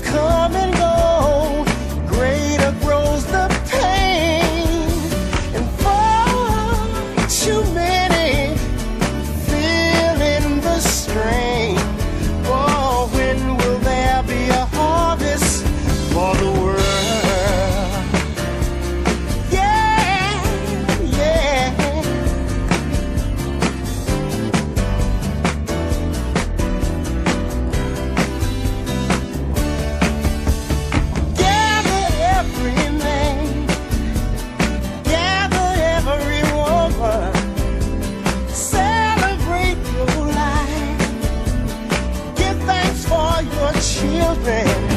Come children.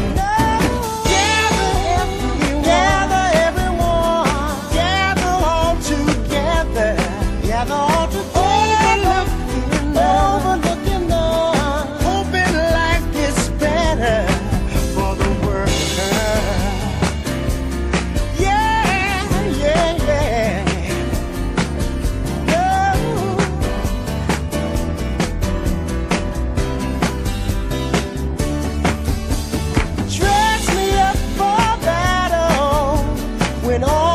Battle all